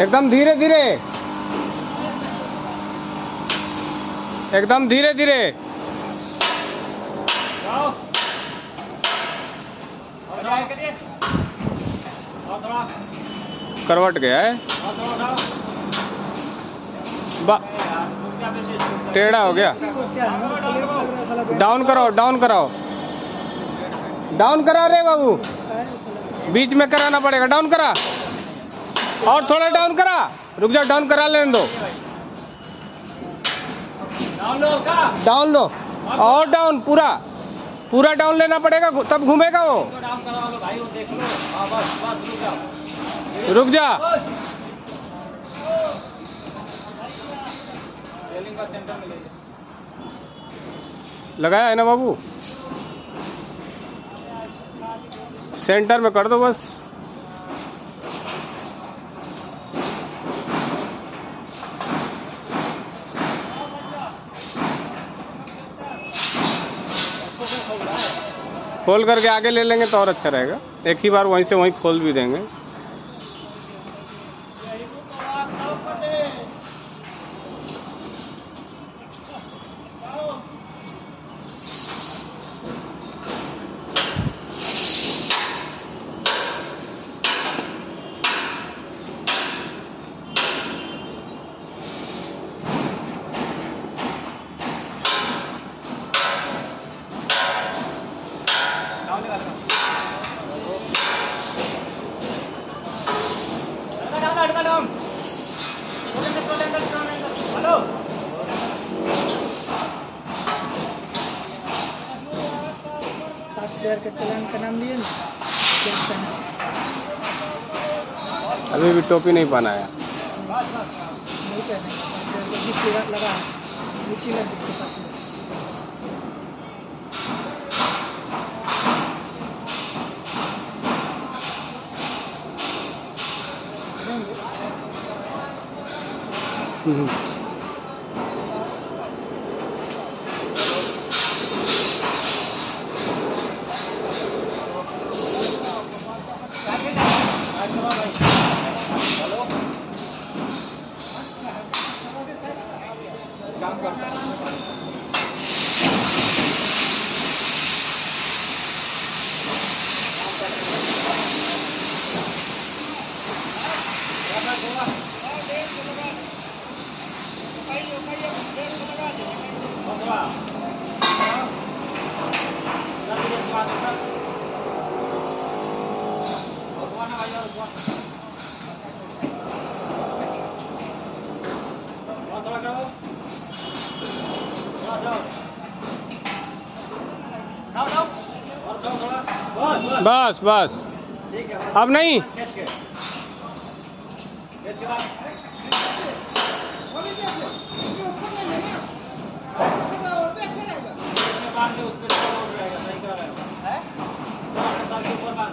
एकदम धीरे धीरे। एकदम धीरे धीरे। करवट गया है। बा टेढ़ा हो गया। डाउन कराओ डाउन कराओ। डाउन करा रे बाबू। बीच में कराना पड़ेगा। डाउन करा। और थोड़ा डाउन करा। रुक जाओ डाउन करा लेने दो। डाउन लो। और डाउन पूरा। पूरा डाउन लेना पड़ेगा तब घूमेगा वो। रुक जा। लगाया है ना बाबू? सेंटर में कर दो बस। खोल करके आगे ले लेंगे तो और अच्छा रहेगा। एक ही बार वहीं से वहीं खोल भी देंगे। हज़ार का चलान का नाम लिए ना अभी भी टोपी नहीं पहना है नहीं लगा लग गई बस बस। अब नहीं? सिलिप करेगा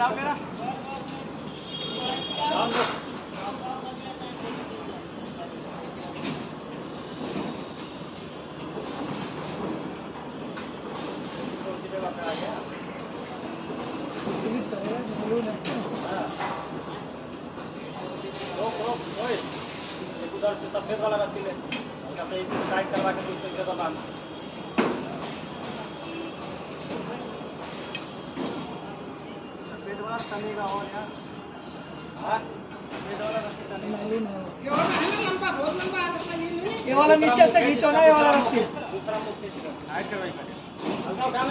मालूम है सफ़ेद वाला रस्सी ले करवा के दूसरे के बाँध ये वाला नीचे से खींचो ना ये वाला रस्सी। हल्का उठा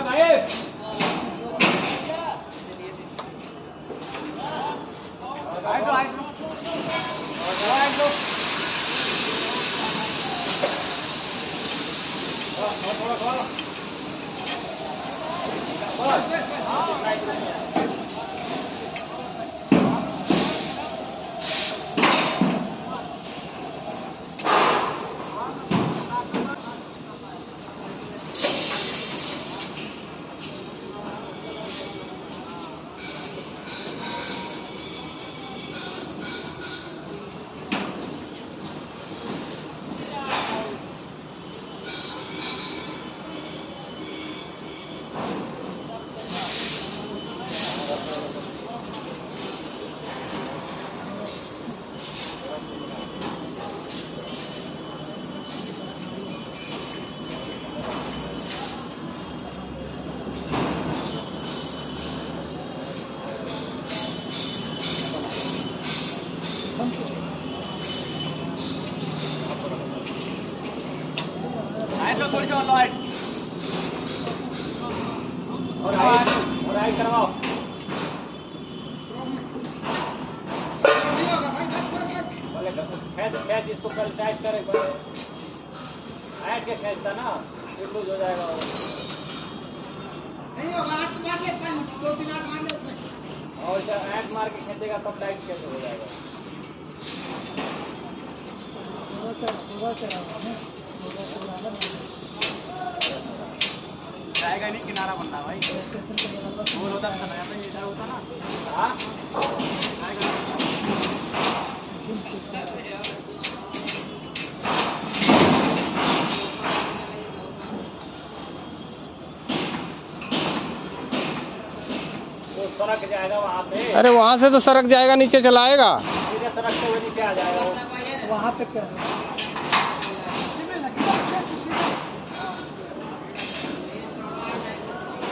भाई और हाइट और हाइट करवाओ बोले खैच खैच इसको पहले टाइट करे हाइट के खींचता ना फिर लूज हो जाएगा वो। और जब मार के खींचेगा तब टाइट कैसे हो जाएगा? पूरा चढ़ा पूरा है जाएगा नहीं किनारा बनना भाई। गोल होता है ना ये इधर होता ना। हाँ? तो जाएगा वहाँ पे। अरे वहाँ से तो सड़क जाएगा नीचे चलाएगा। सड़क के हुए नीचे आ जाएगा वहाँ पे क्या है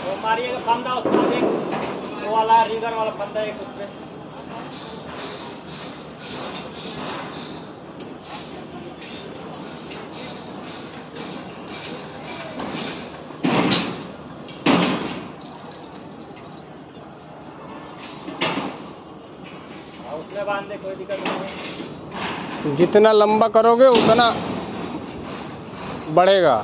वो फंदा उसमें एक वो वाला रिगर वाला फंदा एक हाँ, उसमें बाँध दे कोई दिक्कत नहीं जितना लंबा करोगे उतना बढ़ेगा।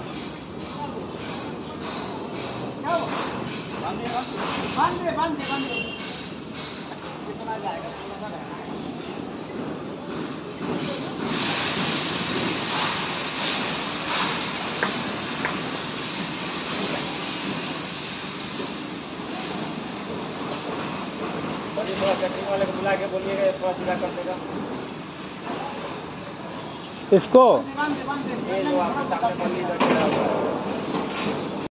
बड़ी थोड़ा कैटरिंग वाले को बुला के बोलिएगा थोड़ा सीधा कर देगा। इसको? ये जो आपके सामने